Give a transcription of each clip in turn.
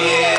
Yeah.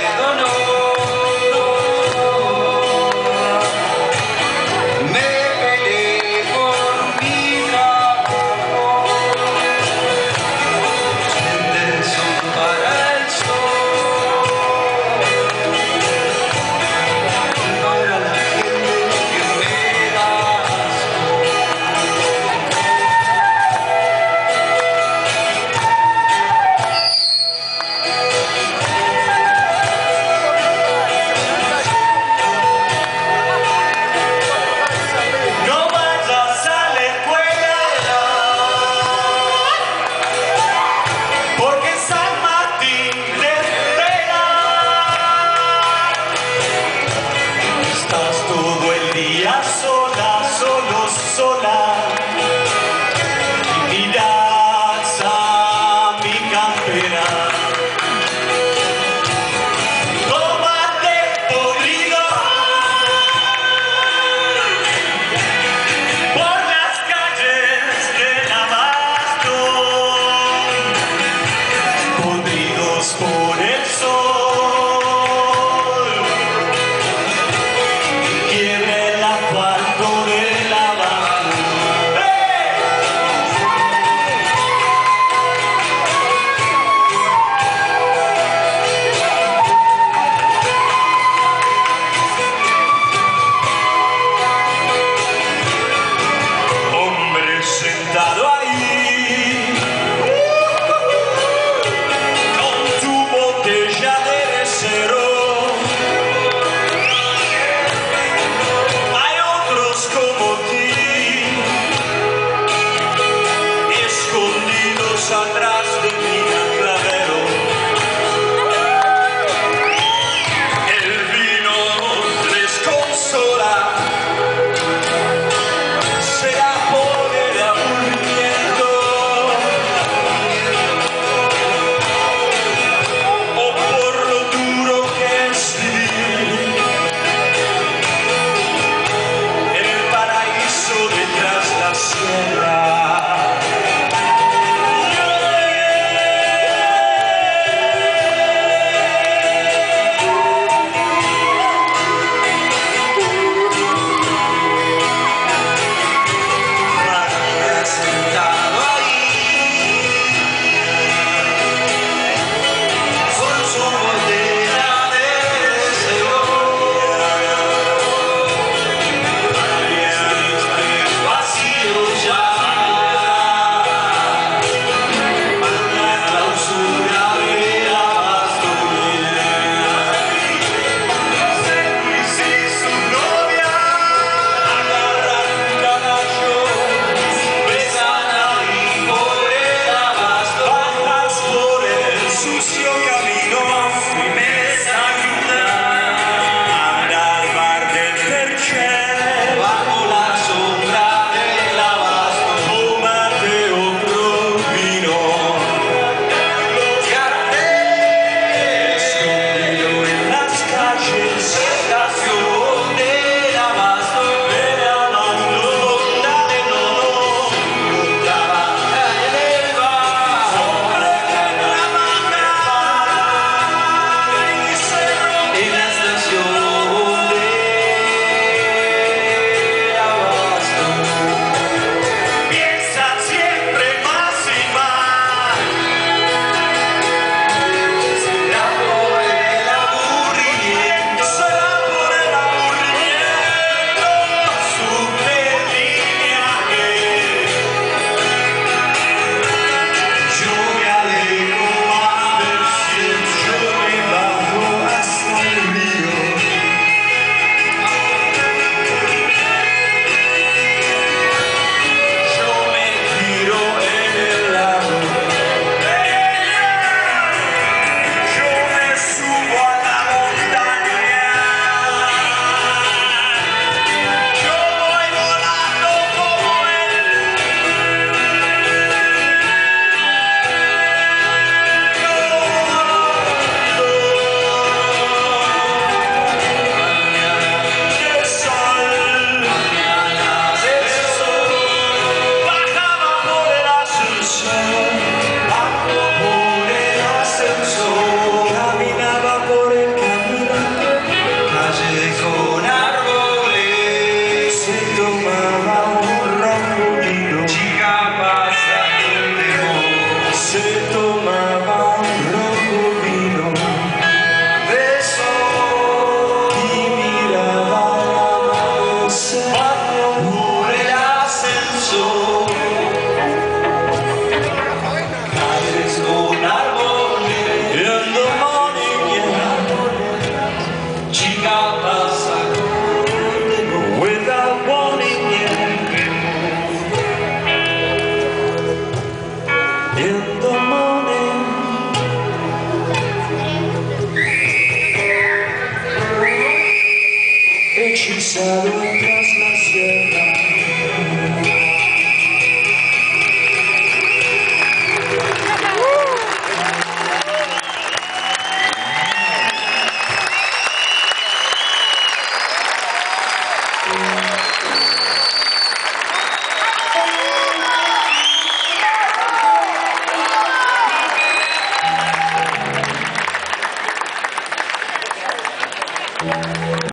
Yeah.